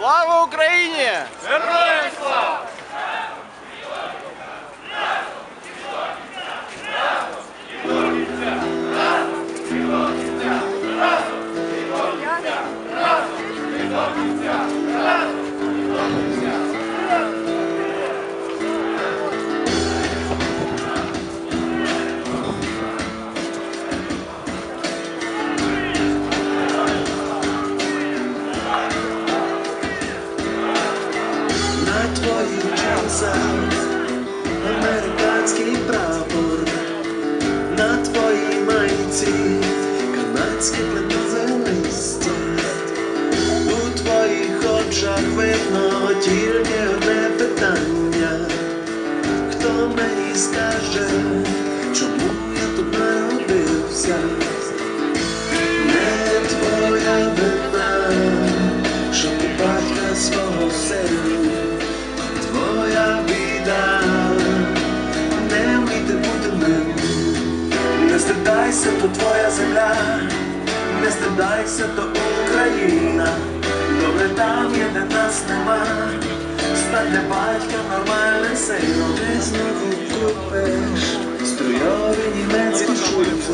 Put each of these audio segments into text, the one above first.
Слава Україні! Героям слава! Твоїх американський прапор, на твоїй майці канадське листя. У твоїх очах видно тільки одне питання. Хто мені скаже, чому я тут народився? Стидайся, то твоя земля, не стидайся, то Україна. Добре там є, де нас нема. Для батька нормальним сином. Ти знову купиш струйові німецькі шульфи.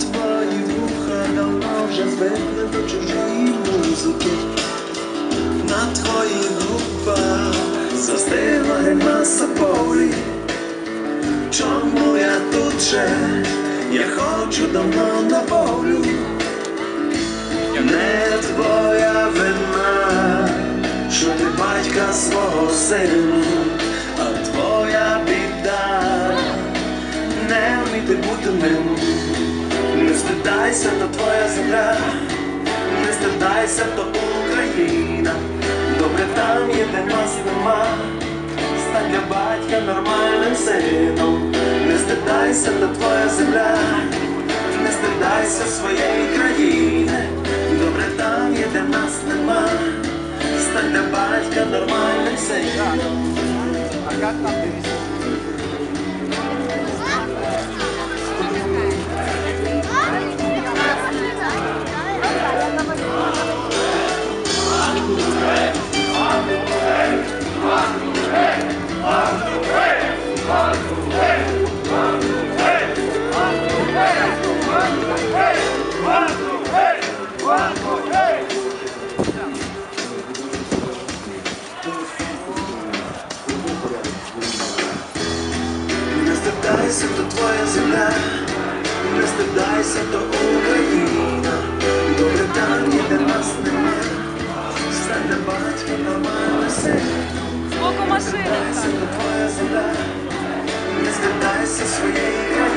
Твої вуха давно вже звикли до чужої музики. На твоїх губах застигла гримаса болі. Чому я? Я хочу давно на волю. Не твоя вина, що ти батька свого сину, а твоя біда, не вміти бути ним. Не стидайся, то твоя земля, не стидайся, то Україна. Добре там є, де нас нема. Стань для батька нормальним сином. Стидайся, та твоя земля, не стидайся своєї країни. Добре там є, де нас нема. Стань для батька нормальним сином. твоя земля, не стидайся, то Україна, до Британії, де нас нема, стане батько нормально син. Збоку машини. Не стидайся своєї країни.